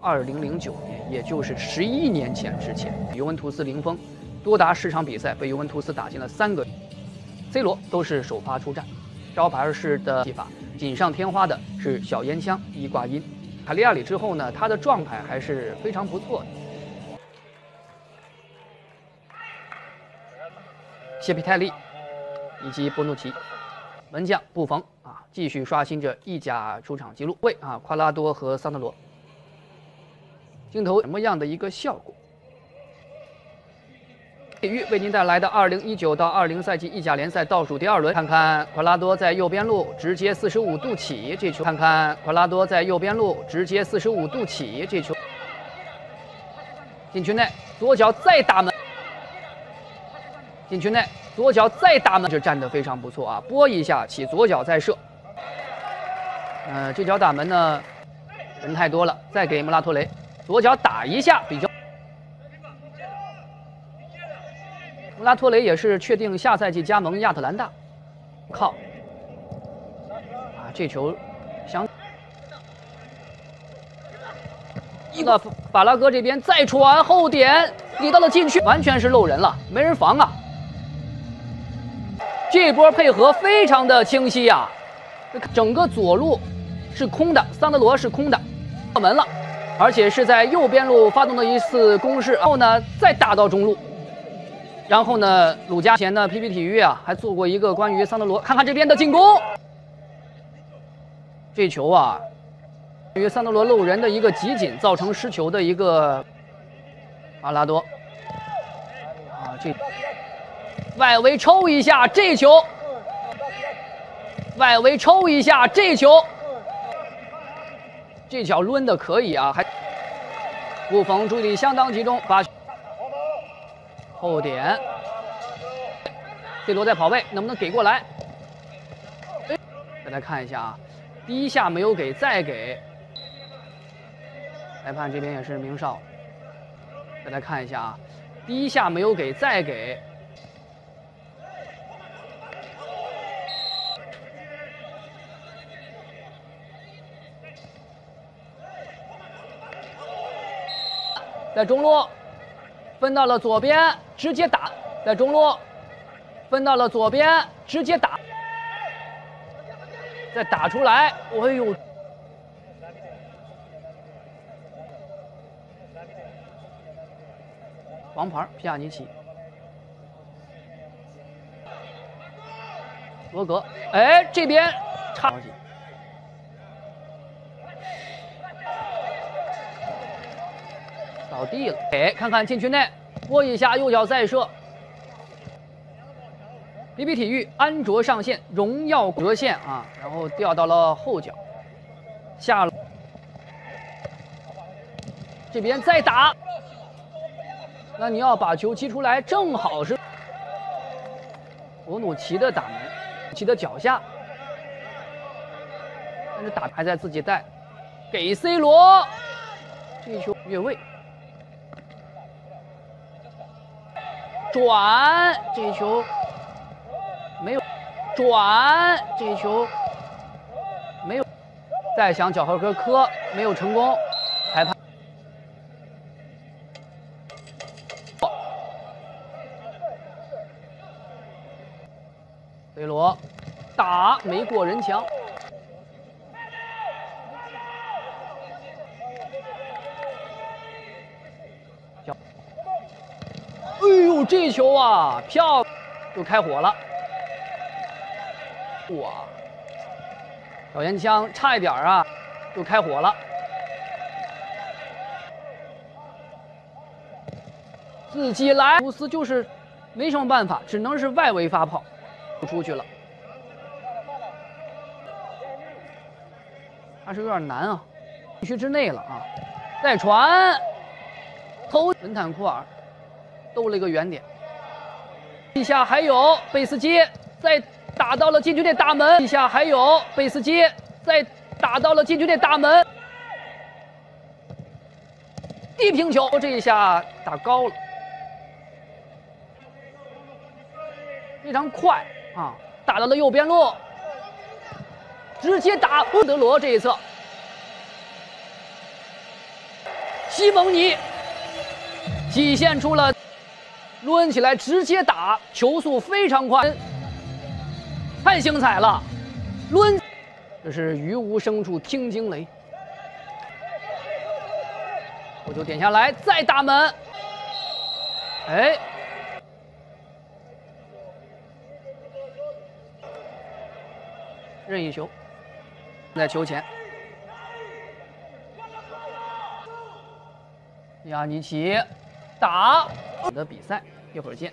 二零零九年，也就是十一年前之前，尤文图斯零封，多达十场比赛被尤文图斯打进了三个，C 罗都是首发出战，招牌式的技法，锦上添花的是小烟枪伊挂音。卡利亚里之后呢，他的状态还是非常不错的。谢皮泰利以及波努奇，门将布冯啊，继续刷新着意甲出场记录。为啊，夸拉多和桑德罗。镜头什么样的一个效果？体育为您带来的2019到20赛季意甲联赛倒数第二轮，看看夸拉多在右边路直接45度起这球，看看夸拉多在右边路直接45度起这球，禁区内左脚再打门，禁区内左脚再打门，这站得非常不错啊！拨一下起左脚再射，呃，这脚打门呢人太多了，再给穆拉托雷。左脚打一下比较，穆拉托雷也是确定下赛季加盟亚特兰大。靠！啊，这球想一个法拉哥这边再传后点，你到了禁区，完全是漏人了，没人防啊！这波配合非常的清晰呀，整个左路是空的，桑德罗是空的，破门了。而且是在右边路发动的一次攻势，然后呢再打到中路，然后呢鲁加前的 PP 体育啊还做过一个关于桑德罗，看看这边的进攻，这球啊，于桑德罗漏人的一个集锦造成失球的一个阿拉多，啊这外围抽一下这球，外围抽一下这球。这脚抡的可以啊，还布冯注意力相当集中，把后点，C 罗在跑位，能不能给过来？大家看一下啊，第一下没有给，再给。裁判这边也是明哨，大家看一下啊，第一下没有给，再给。在中路分到了左边，直接打；在中路分到了左边，直接打。再打出来，哎呦！王牌，皮亚尼奇，罗格，哎，这边差。倒地了，哎看看禁区内，拨一下右脚再射。B B 体育安卓上线，荣耀折线啊，然后掉到了后脚，下了。这边再打，那你要把球击出来，正好是。博努奇的打门，奇的脚下，但是打还在自己带，给 C 罗，这球越位。转这球没有，转这球没有，再想脚后跟磕没有成功，裁判，C 罗打没过人墙。这球啊，漂就开火了！哇，小烟枪差一点啊，就开火了。自己来，乌斯就是没什么办法，只能是外围发炮，出去了。还是有点难啊，禁区之内了啊！再传，偷文坦库尔。兜了一个圆点，地下还有贝斯基，再打到了禁区内大门。地下还有贝斯基，再打到了禁区内大门。地平球，这一下打高了，非常快啊！打到了右边路，直接打波德罗这一侧。西蒙尼体现出了抡起来直接打，球速非常快，太精彩了！抡，这是于无声处听惊雷。我就点下来，再打门。哎，任意球，在球前。亚尼奇打的比赛，一会儿见。